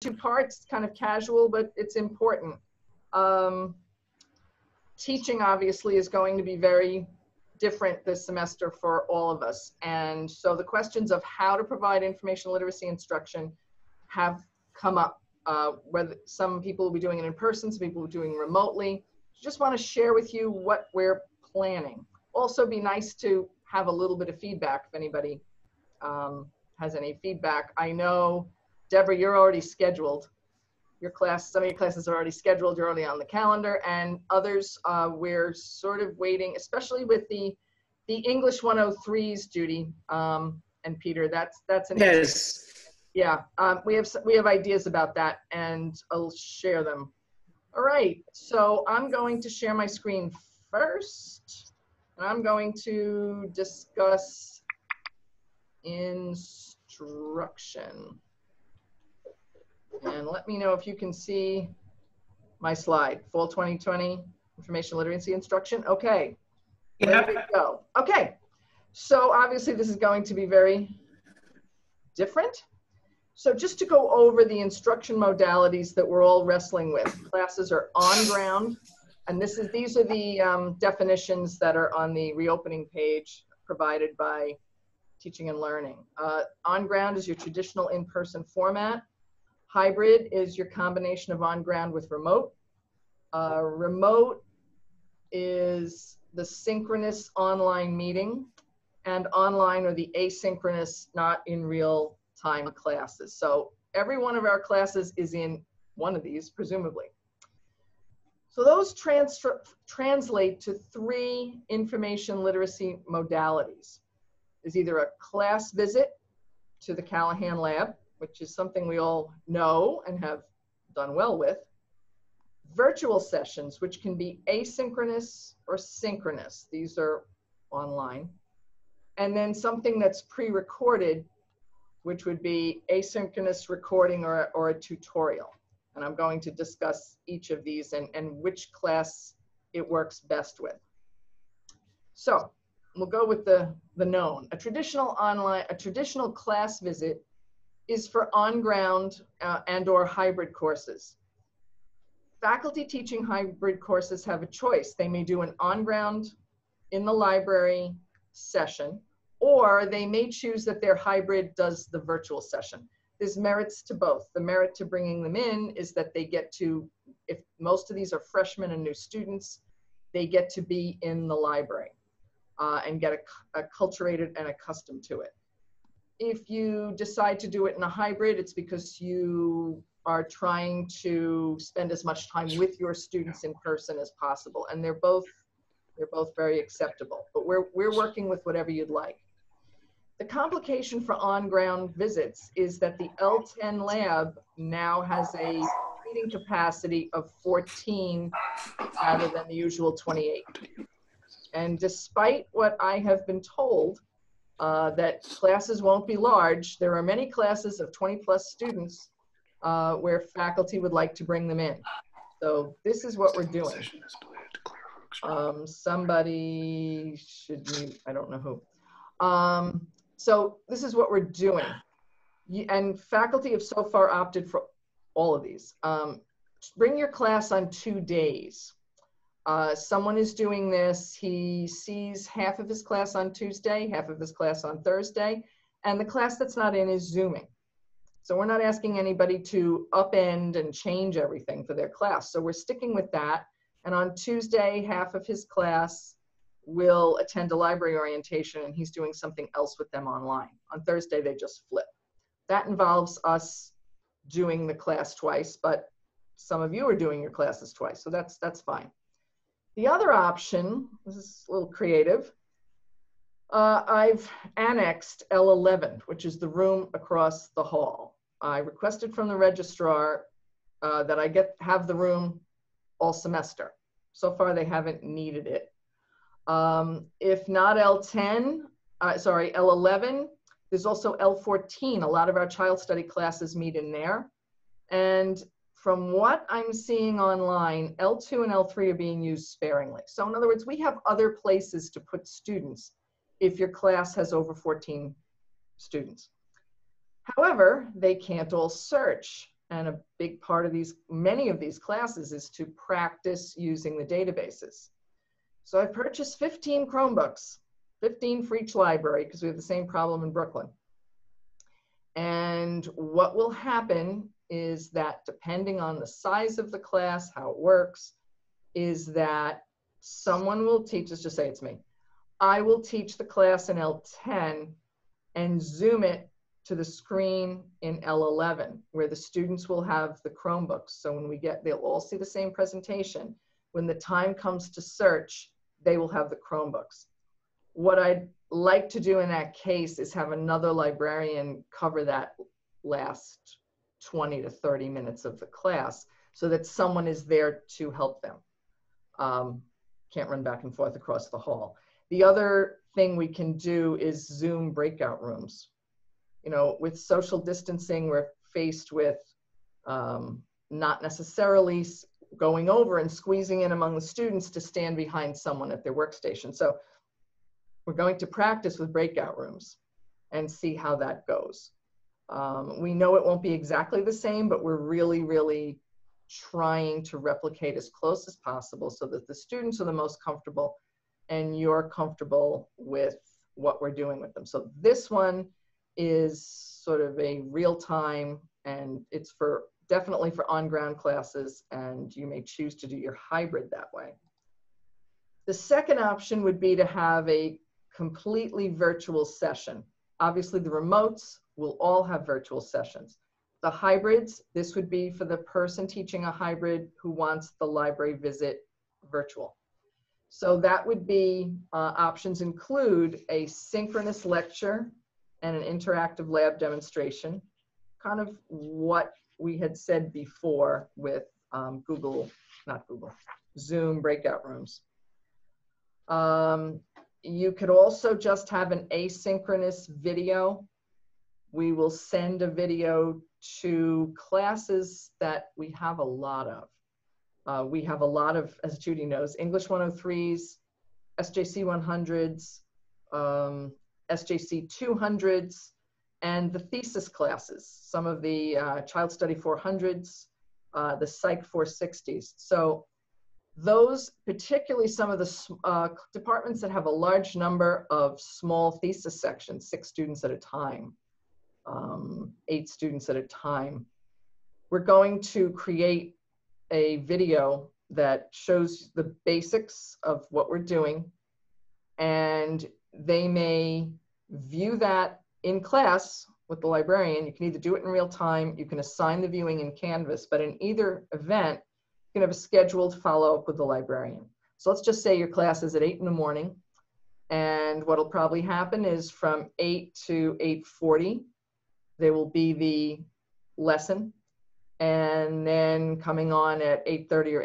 two parts, kind of casual, but it's important. Um, teaching obviously is going to be very different this semester for all of us. And so the questions of how to provide information literacy instruction have come up. Uh, whether some people will be doing it in person, some people will be doing remotely. Just want to share with you what we're planning. Also be nice to have a little bit of feedback if anybody um, has any feedback. I know, Deborah, you're already scheduled. Your class, some of your classes are already scheduled, you're already on the calendar, and others, uh, we're sort of waiting, especially with the the English 103s, Judy um, and Peter. That's that's an Yes. yeah, um, we have, we have ideas about that and I'll share them. All right, so I'm going to share my screen first. And I'm going to discuss instruction. And let me know if you can see my slide, Fall 2020 Information Literacy Instruction. Okay, ready to go. Okay, so obviously this is going to be very different. So just to go over the instruction modalities that we're all wrestling with, classes are on ground, and this is these are the um, definitions that are on the reopening page provided by Teaching and Learning. Uh, on ground is your traditional in-person format. Hybrid is your combination of on ground with remote. Uh, remote is the synchronous online meeting and online or the asynchronous, not in real time classes. So every one of our classes is in one of these, presumably. So those transfer, translate to three information literacy modalities. Is either a class visit to the Callahan Lab, which is something we all know and have done well with, virtual sessions, which can be asynchronous or synchronous. These are online. And then something that's pre-recorded, which would be asynchronous recording or, or a tutorial. And I'm going to discuss each of these and, and which class it works best with. So we'll go with the, the known. A traditional online, a traditional class visit is for on-ground uh, and or hybrid courses. Faculty teaching hybrid courses have a choice. They may do an on-ground in the library session, or they may choose that their hybrid does the virtual session. There's merits to both. The merit to bringing them in is that they get to, if most of these are freshmen and new students, they get to be in the library uh, and get acculturated and accustomed to it. If you decide to do it in a hybrid, it's because you are trying to spend as much time with your students in person as possible. And they're both, they're both very acceptable, but we're, we're working with whatever you'd like. The complication for on-ground visits is that the L10 lab now has a seating capacity of 14 rather than the usual 28. And despite what I have been told, uh, that classes won't be large, there are many classes of 20 plus students uh, where faculty would like to bring them in. So this is what we're doing. Um, somebody should mute, I don't know who. Um, so this is what we're doing. And faculty have so far opted for all of these. Um, bring your class on two days. Uh, someone is doing this, he sees half of his class on Tuesday, half of his class on Thursday, and the class that's not in is Zooming. So we're not asking anybody to upend and change everything for their class. So we're sticking with that. And on Tuesday, half of his class will attend a library orientation and he's doing something else with them online. On Thursday, they just flip. That involves us doing the class twice, but some of you are doing your classes twice, so that's, that's fine. The other option, this is a little creative, uh, I've annexed L11, which is the room across the hall. I requested from the registrar uh, that I get have the room all semester. So far, they haven't needed it. Um, if not L10, uh, sorry, L11, there's also L14. A lot of our child study classes meet in there. And from what I'm seeing online, L2 and L3 are being used sparingly. So in other words, we have other places to put students if your class has over 14 students. However, they can't all search and a big part of these, many of these classes is to practice using the databases. So I purchased 15 Chromebooks, 15 for each library because we have the same problem in Brooklyn. And what will happen is that depending on the size of the class, how it works, is that someone will teach, let's just say it's me. I will teach the class in L10 and zoom it to the screen in L11 where the students will have the Chromebooks. So when we get, they'll all see the same presentation. When the time comes to search, they will have the Chromebooks. What I'd like to do in that case is have another librarian cover that last 20 to 30 minutes of the class so that someone is there to help them. Um, can't run back and forth across the hall. The other thing we can do is Zoom breakout rooms you know, with social distancing, we're faced with um, not necessarily going over and squeezing in among the students to stand behind someone at their workstation. So we're going to practice with breakout rooms and see how that goes. Um, we know it won't be exactly the same, but we're really, really trying to replicate as close as possible so that the students are the most comfortable and you're comfortable with what we're doing with them. So this one is sort of a real time and it's for definitely for on ground classes and you may choose to do your hybrid that way. The second option would be to have a completely virtual session. Obviously the remotes will all have virtual sessions. The hybrids, this would be for the person teaching a hybrid who wants the library visit virtual. So that would be, uh, options include a synchronous lecture and an interactive lab demonstration, kind of what we had said before with um, Google, not Google, Zoom breakout rooms. Um, you could also just have an asynchronous video. We will send a video to classes that we have a lot of. Uh, we have a lot of, as Judy knows, English 103s, SJC 100s, um, SJC 200s, and the thesis classes, some of the uh, Child Study 400s, uh, the Psych 460s. So those, particularly some of the uh, departments that have a large number of small thesis sections, six students at a time, um, eight students at a time, we're going to create a video that shows the basics of what we're doing and they may view that in class with the librarian. You can either do it in real time, you can assign the viewing in Canvas, but in either event, you can have a scheduled follow up with the librarian. So let's just say your class is at 8 in the morning, and what'll probably happen is from 8 to 8.40, there will be the lesson, and then coming on at 8.30 or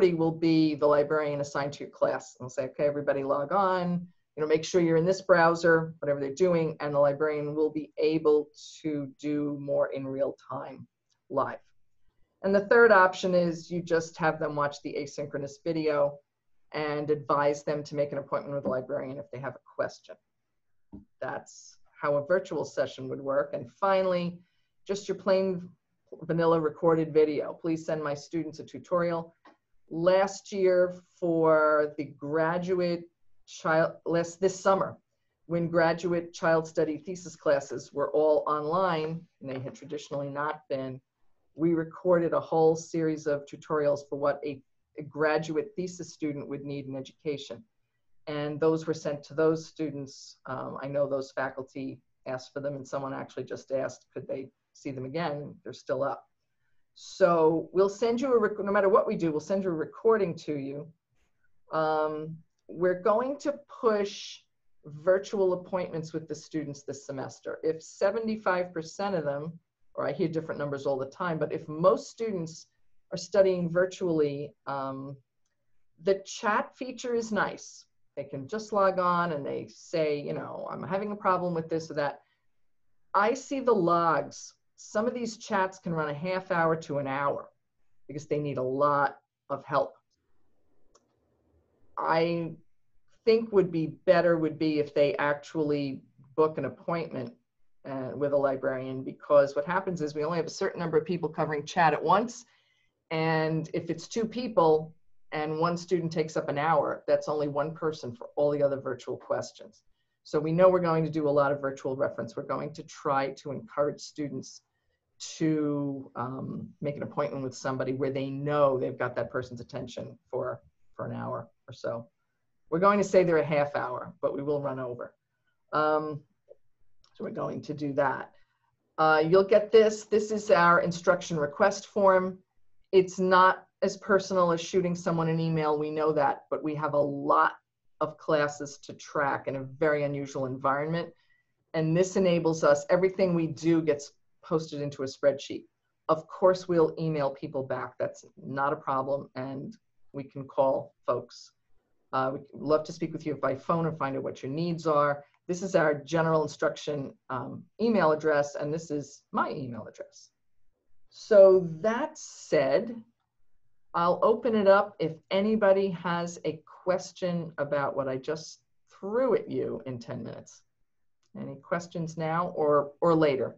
8.40 will be the librarian assigned to your class. And say, okay, everybody log on, you know, make sure you're in this browser, whatever they're doing, and the librarian will be able to do more in real time live. And the third option is you just have them watch the asynchronous video and advise them to make an appointment with the librarian if they have a question. That's how a virtual session would work. And finally, just your plain vanilla recorded video. Please send my students a tutorial. Last year for the graduate child last this summer when graduate child study thesis classes were all online and they had traditionally not been we recorded a whole series of tutorials for what a, a graduate thesis student would need in education and those were sent to those students um, i know those faculty asked for them and someone actually just asked could they see them again they're still up so we'll send you a no matter what we do we'll send you a recording to you um, we're going to push virtual appointments with the students this semester. If 75% of them, or I hear different numbers all the time, but if most students are studying virtually, um, the chat feature is nice. They can just log on and they say, you know, I'm having a problem with this or that. I see the logs. Some of these chats can run a half hour to an hour because they need a lot of help. I think would be better would be if they actually book an appointment uh, with a librarian because what happens is we only have a certain number of people covering chat at once. And if it's two people and one student takes up an hour, that's only one person for all the other virtual questions. So we know we're going to do a lot of virtual reference. We're going to try to encourage students to um, make an appointment with somebody where they know they've got that person's attention for, for an hour or so. We're going to say they're a half hour, but we will run over. Um, so we're going to do that. Uh, you'll get this. This is our instruction request form. It's not as personal as shooting someone an email. We know that, but we have a lot of classes to track in a very unusual environment. And this enables us, everything we do gets posted into a spreadsheet. Of course, we'll email people back. That's not a problem. And we can call folks. Uh, we'd love to speak with you by phone and find out what your needs are. This is our general instruction um, email address, and this is my email address. So that said, I'll open it up if anybody has a question about what I just threw at you in 10 minutes. Any questions now or, or later?